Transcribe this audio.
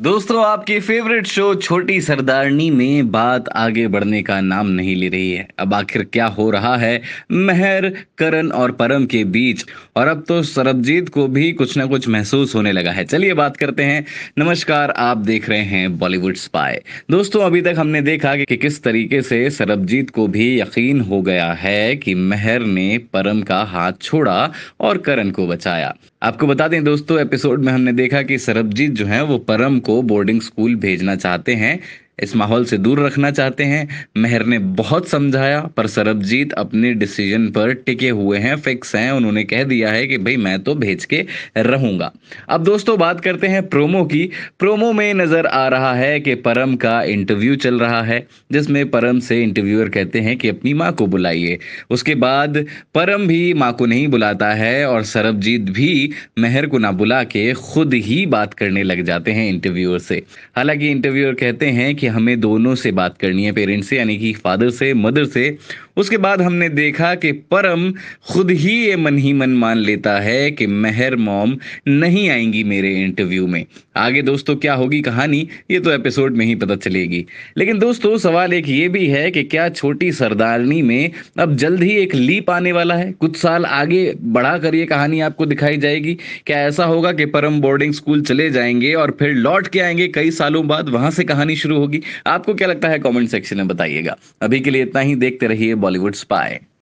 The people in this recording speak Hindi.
दोस्तों, आपकी फेवरेट शो छोटी सरदारनी में बात आगे बढ़ने का नाम नहीं ले रही है। अब आखिर क्या हो रहा है? महर, करण और परम के बीच। और अब तो सरबजीत को भी कुछ ना कुछ महसूस होने लगा है। चलिए बात करते हैं। नमस्कार, आप देख रहे हैं बॉलीवुड स्पाई दोस्तों, अभी तक हमने देखा कि किस तरीके से सरबजीत को भी यकीन हो गया है कि मेहर ने परम का हाथ छोड़ा और करण को बचाया। आपको बता दें दोस्तों, एपिसोड में हमने देखा कि सरबजीत जो है, वो परम को बोर्डिंग स्कूल भेजना चाहते हैं। इस माहौल से दूर रखना चाहते हैं। मेहर ने बहुत समझाया, पर सरबजीत अपने डिसीज़न पर टिके हुए हैं फिक्स हैं। उन्होंने कह दिया है कि भाई, मैं तो भेज के रहूँगा। अब दोस्तों, बात करते हैं प्रोमो की। प्रोमो में नज़र आ रहा है कि परम का इंटरव्यू चल रहा है, जिसमें परम से इंटरव्यूअर कहते हैं कि अपनी माँ को बुलाइए। उसके बाद परम भी माँ को नहीं बुलाता है और सरबजीत भी मेहर को ना बुला के खुद ही बात करने लग जाते हैं इंटरव्यूअर से। हालाँकि इंटरव्यूअर कहते हैं कि कि हमें दोनों से बात करनी है पेरेंट्स से, यानी कि फादर से मदर से। उसके बाद हमने देखा कि परम खुद ही ये मन ही मन मान लेता है कि मेहर मॉम नहीं आएँगी मेरे इंटरव्यू में। आगे दोस्तों, क्या होगी कहानी? ये तो एपिसोड में ही पता चलेगी। लेकिन दोस्तों, सवाल एक ये भी है कि क्या छोटी सरदारनी में अब जल्द ही एक लीप आने वाला है? कुछ साल आगे बढ़ा कर ये कहानी आपको दिखाई जाएगी। क्या ऐसा होगा कि परम बोर्डिंग स्कूल चले जाएँगे और फिर लौट के आएँगे? कई सालों बाद वहाँ से कहानी शुरू होगी। आपको क्या लगता है कॉमेंट सेक्शन में बताइएगा। अभी के लिए इतना ही, देखते रहिए बॉलीवुड स्पाई।